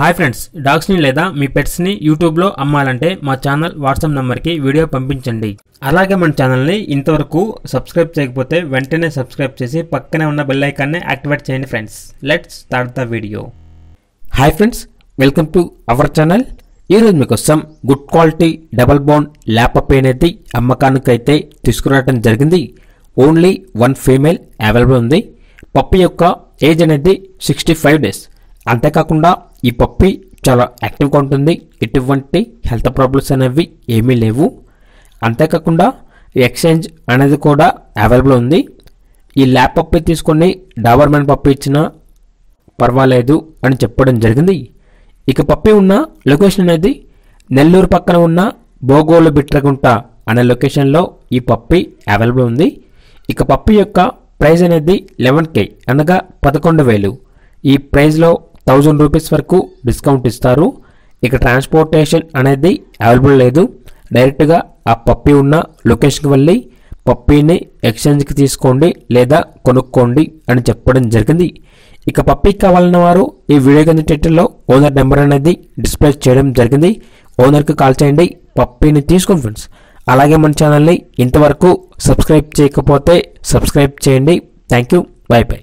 Hi friends డాగ్స్ని లేదా మీ పెట్స్ని యూట్యూబ్లో అమ్మాలంటే మా ఛానల్ వాట్సాప్ నెంబర్కి వీడియో పంపించండి. అలాగే మన ఛానల్ని ఇంతవరకు సబ్స్క్రైబ్ చేయకపోతే వెంటనే సబ్స్క్రైబ్ చేసి పక్కనే ఉన్న బెల్ ఐకాన్ని యాక్టివేట్ చేయండి friends. Let's start the video. Hi friends welcome to our channel. ఈరోజు మీకోసం గుడ్ క్వాలిటీ డబల్ బోన్ ల్యాపప్ అనేది అమ్మకానికైతే తీసుకురావడం జరిగింది. ఓన్లీ వన్ ఫీమేల్ అవైలబుల్ ఉంది. పప్పు యొక్క ఏజ్ అనేది సిక్స్టీ ఫైవ్ డేస్. అంతేకాకుండా ఈ పప్పి చాలా యాక్టివ్గా ఉంటుంది. ఎటువంటి హెల్త్ ప్రాబ్లమ్స్ అనేవి ఏమీ లేవు. అంతేకాకుండా ఎక్స్చేంజ్ అనేది కూడా అవైలబుల్ ఉంది. ఈ ల్యాప్ పప్పి తీసుకొని డాబర్మెన్ పప్పి ఇచ్చిన పర్వాలేదు అని చెప్పడం జరిగింది. ఇక పప్పి ఉన్న లొకేషన్ అనేది నెల్లూరు పక్కన ఉన్న బోగోలు బిట్రగుంట అనే లొకేషన్లో ఈ పప్పి అవైలబుల్ ఉంది. ఇక పప్పి యొక్క ప్రైజ్ అనేది లెవెన్ కే అనగా పదకొండు వేలు. ఈ ప్రైజ్లో థౌజండ్ రూపీస్ వరకు డిస్కౌంట్ ఇస్తారు. ఇక ట్రాన్స్పోర్టేషన్ అనేది అవైలబుల్ లేదు. డైరెక్ట్గా ఆ పప్పి ఉన్న లొకేషన్కి వెళ్ళి పప్పీని ఎక్స్చేంజ్కి తీసుకోండి లేదా కొనుక్కోండి అని చెప్పడం జరిగింది. ఇక పప్పీ కావాలన్న వారు ఈ వీడియో కింద టైటిల్లో ఓనర్ నెంబర్ అనేది డిస్ప్లే చేయడం జరిగింది. ఓనర్కి కాల్ చేయండి పప్పీని తీసుకోండి ఫ్రెండ్స్. అలాగే మన ఛానల్ని ఇంతవరకు సబ్స్క్రైబ్ చేయకపోతే సబ్స్క్రైబ్ చేయండి. Thank you bye bye.